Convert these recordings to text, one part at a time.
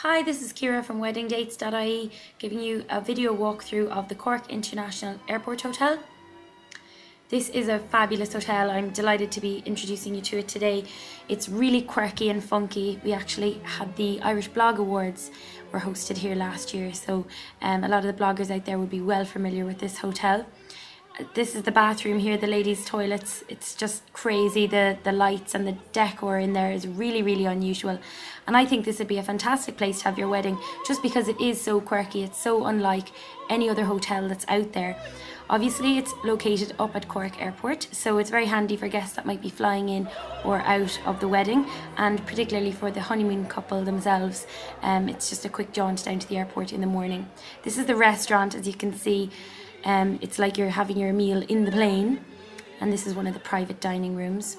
Hi, this is Kira from weddingdates.ie giving you a video walkthrough of the Cork International Airport Hotel. This is a fabulous hotel. I'm delighted to be introducing you to it today. It's really quirky and funky. We actually had the Irish Blog Awards were hosted here last year, so um, a lot of the bloggers out there would be well familiar with this hotel this is the bathroom here, the ladies' toilets. It's just crazy. The, the lights and the decor in there is really, really unusual. And I think this would be a fantastic place to have your wedding just because it is so quirky. It's so unlike any other hotel that's out there. Obviously, it's located up at Cork Airport, so it's very handy for guests that might be flying in or out of the wedding, and particularly for the honeymoon couple themselves. Um, it's just a quick jaunt down to the airport in the morning. This is the restaurant, as you can see. Um, it's like you're having your meal in the plane, and this is one of the private dining rooms.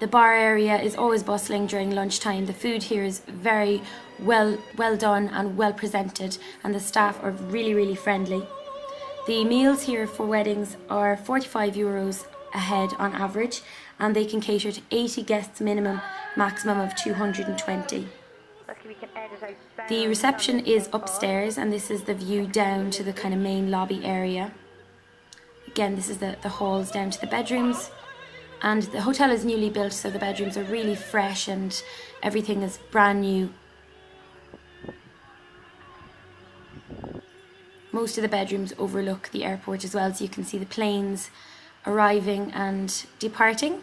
The bar area is always bustling during lunchtime. The food here is very well well done and well presented, and the staff are really really friendly. The meals here for weddings are 45 euros a head on average, and they can cater to 80 guests minimum, maximum of 220. The reception is upstairs and this is the view down to the kind of main lobby area. Again, this is the, the halls down to the bedrooms. And the hotel is newly built, so the bedrooms are really fresh and everything is brand new. Most of the bedrooms overlook the airport as well, so you can see the planes arriving and departing.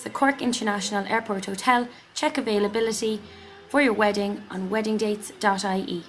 The Cork International Airport Hotel. Check availability for your wedding on weddingdates.ie.